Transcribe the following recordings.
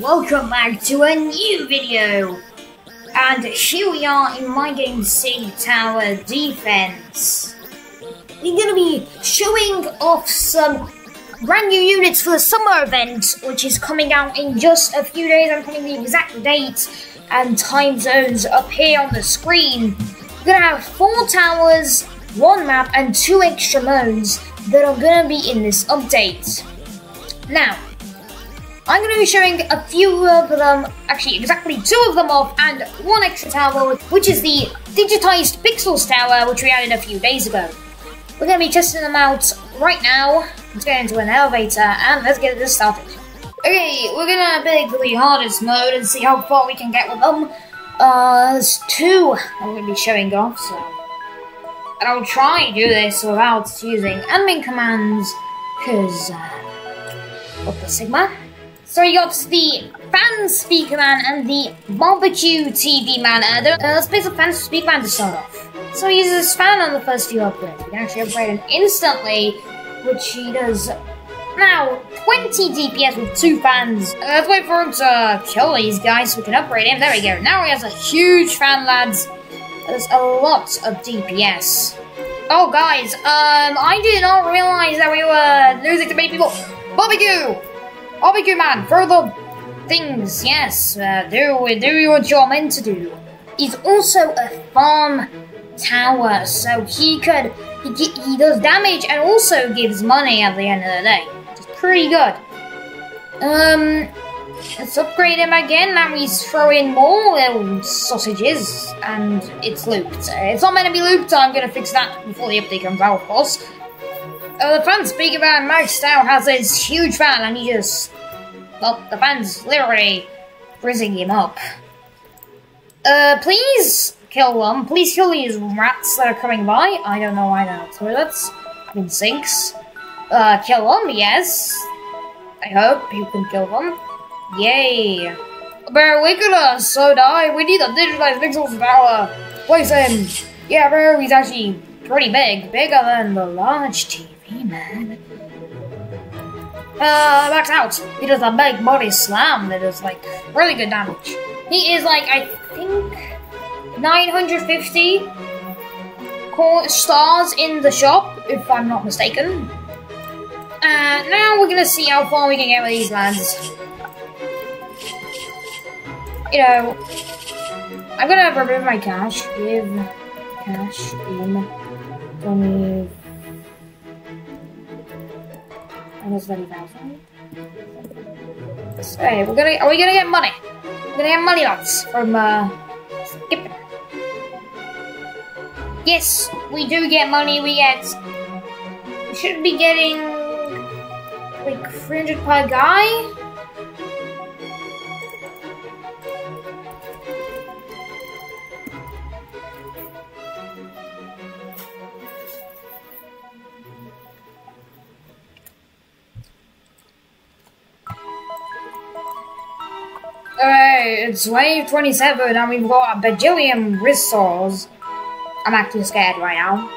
Welcome back to a new video! And here we are in my game Sink Tower Defense. We're gonna be showing off some brand new units for the summer event, which is coming out in just a few days. I'm putting the exact date and time zones up here on the screen. We're gonna have four towers, one map, and two extra modes that are gonna be in this update. Now, I'm going to be showing a few of them, actually exactly two of them off, and one extra tower, which is the digitized Pixels tower, which we added a few days ago. We're going to be testing them out right now. Let's get into an elevator, and let's get this started. Okay, we're going to pick the hardest mode and see how far we can get with them. Uh, there's two I'm going to be showing off, so... And I'll try to do this without using admin commands, because, uh, the Sigma. So you got the fan speaker man and the barbecue TV man. Uh, uh, let's play some fan speaker man to start off. So he uses his fan on the first few upgrades. You can actually upgrade him instantly, which he does now 20 DPS with two fans. Uh, let's wait for him to kill these guys so we can upgrade him. There we go. Now he has a huge fan, lads. There's a lot of DPS. Oh, guys, um, I did not realize that we were losing to many people. Barbecue! Barbecue man, for the things, yes, uh, do, do what you're meant to do. He's also a farm tower, so he could, he, he does damage and also gives money at the end of the day. It's pretty good. Um, let's upgrade him again, and we throw in more little sausages, and it's looped. It's not meant to be looped, I'm gonna fix that before the update comes out, of course. Uh, the fan speaker man, Max Style, has this huge fan, and he just... Well, the fan's literally frizzing him up. Uh, please kill them. Please kill these rats that are coming by. I don't know why they're toilets. I mean sinks. Uh, kill them, yes. I hope you can kill them. Yay. Bro, at us, so die. We need a digitized pixels power. Place him. Yeah, bro, he's actually pretty big. Bigger than the large TV man. Uh, max out. He does a big body slam that is like really good damage. He is like, I think, 950 stars in the shop, if I'm not mistaken. Uh, now we're gonna see how far we can get with these lands. You know, I'm gonna remove my cash, give cash in 20 almost 30,000. Hey, we're gonna, are we gonna get money? We're gonna get money lots from, uh, Skipper. Yes, we do get money, we get, we should be getting, like, 300 per guy? Alright, it's wave 27 and we've got a bajillion resources. I'm actually scared right now.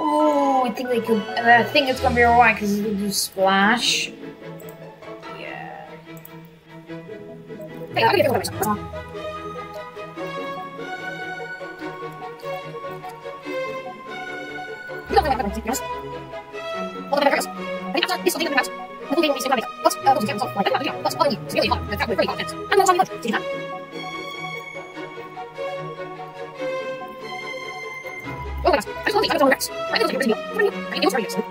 Oh, I think they could. I think it's gonna be alright because it'll do splash. Yeah. Hey, I'm gonna get Yes. 不给我一些外卖的，我呃，我是这样说，我干嘛都要，我是帮你只有一号，那价位会好，按照上面的，自己看。我管他，还是我自己看这种人，还是自己认识你，不是你，还有什么眼神？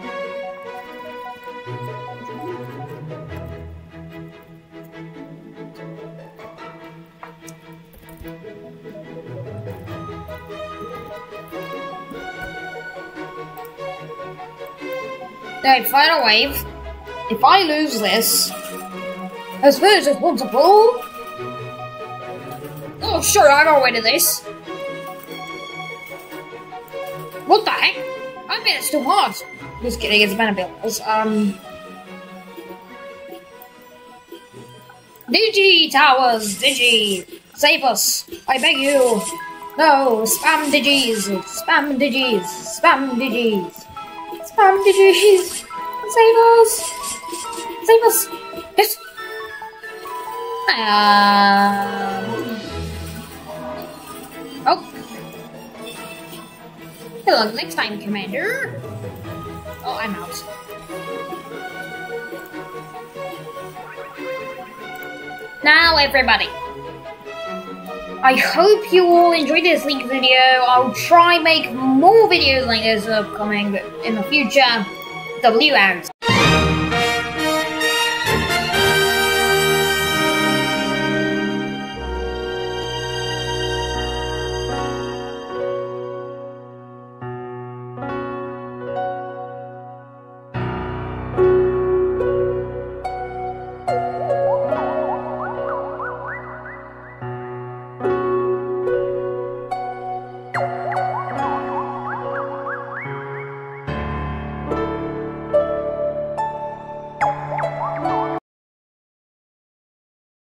Right, final wave. If I lose this, I suppose it's once a ball. Oh, sure, I got rid of this. What the heck? I bet it's too hard. Just kidding, it's Vanabills. Um. Digi Towers, Digi, save us, I beg you. No, spam Digis, spam Digis, spam Digis, spam Digis, save us. Save us! Yes! Um... Oh. hello next time, Commander. Oh, I'm out. Now, everybody. I hope you all enjoyed this Link video. I'll try make more videos like this upcoming in the future. W out.